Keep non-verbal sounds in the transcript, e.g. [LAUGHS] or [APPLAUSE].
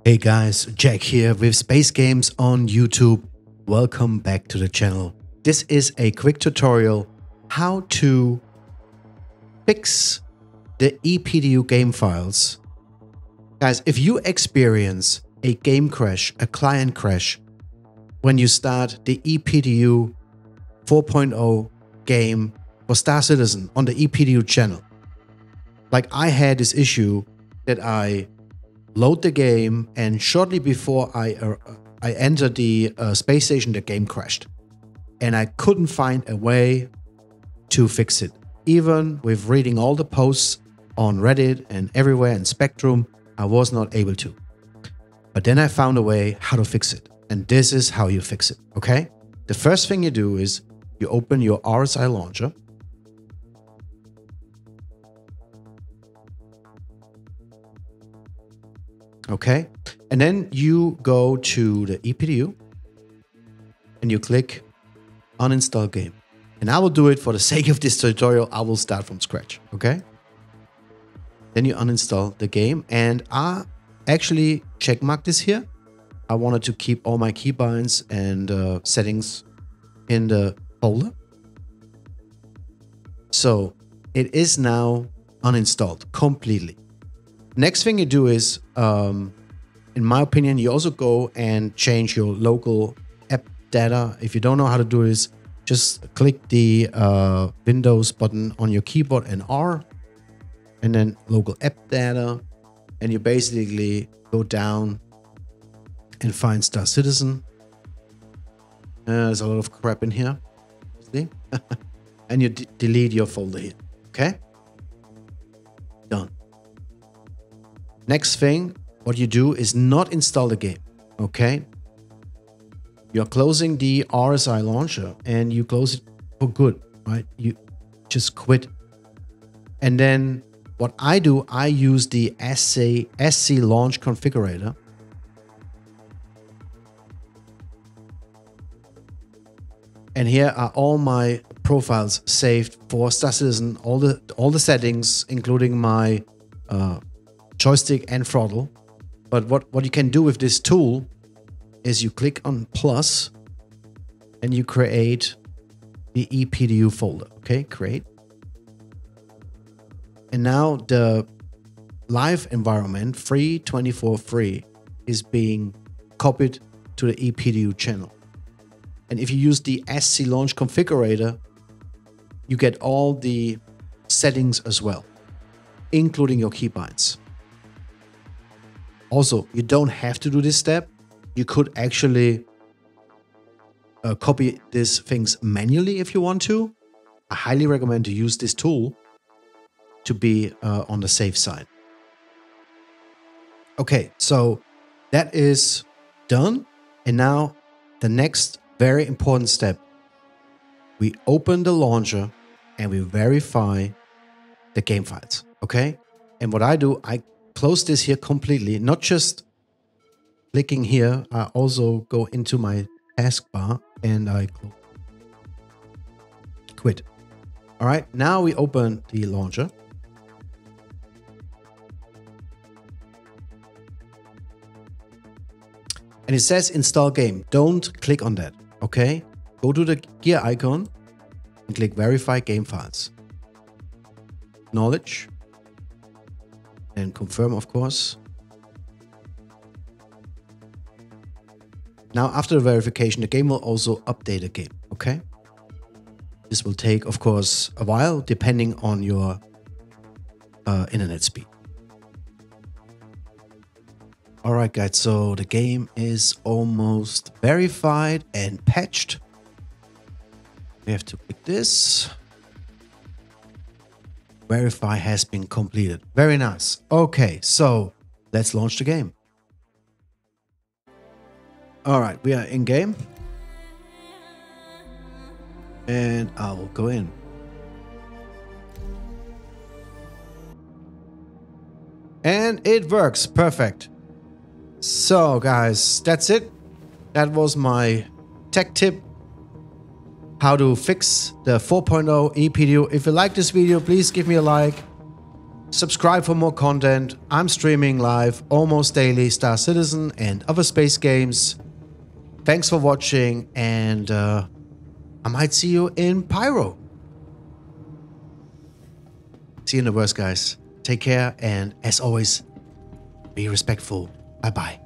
Hey guys, Jack here with Space Games on YouTube. Welcome back to the channel. This is a quick tutorial how to fix the EPTU game files. Guys, if you experience a game crash, a client crash, when you start the EPTU 4.0 game for Star Citizen on the EPTU channel, like I had this issue that I load the game and shortly before I uh, I entered the uh, space station the game crashed. And I couldn't find a way to fix it. Even with reading all the posts on Reddit and everywhere in Spectrum I was not able to. But then I found a way how to fix it. And this is how you fix it okay? The first thing you do is you open your RSI launcher Okay. And then you go to the EPTU and you click uninstall game. And I will do it for the sake of this tutorial. I will start from scratch. Okay. Then you uninstall the game and I actually checkmark this here. I wanted to keep all my keybinds and uh, settings in the folder. So it is now uninstalled completely. Next thing you do is, um, in my opinion, you also go and change your local app data. If you don't know how to do this, just click the uh, Windows button on your keyboard and R, and then local app data, and you basically go down and find Star Citizen. Uh, there's a lot of crap in here, see? [LAUGHS] and you delete your folder here. Okay, done. Next thing, what you do is not install the game, okay? You're closing the RSI launcher and you close it for good, right? You just quit. And then what I do, I use the SC, SC launch configurator. And here are all my profiles saved for Star Citizen, all the all the settings, including my uh, joystick and throttle. But what, what you can do with this tool is you click on plus and you create the EPTU folder. Okay, create. And now the live environment free 24 free is being copied to the ePDU channel. And if you use the SC launch configurator, you get all the settings as well, including your keybinds. Also, you don't have to do this step. You could actually uh, copy these things manually if you want to. I highly recommend to use this tool to be uh, on the safe side. Okay, so that is done. And now the next very important step. We open the launcher and we verify the game files. Okay. And what I do, I close this here completely, not just clicking here, I also go into my taskbar and I quit. All right, now we open the launcher. And it says install game. Don't click on that, okay? Go to the gear icon and click verify game files. Knowledge and confirm, of course. Now, after the verification, the game will also update game, okay? This will take, of course, a while, depending on your uh, internet speed. All right, guys, so the game is almost verified and patched. We have to click this verify has been completed. Very nice. Okay, so let's launch the game. All right, we are in game. And I will go in. And it works. Perfect. So, guys, that's it. That was my tech tip how to fix the 4.0 EPTU. If you like this video, please give me a like. Subscribe for more content. I'm streaming live almost daily Star Citizen and other space games. Thanks for watching, and uh, I might see you in Pyro. See you in the worst, guys. Take care, and as always, be respectful. Bye bye.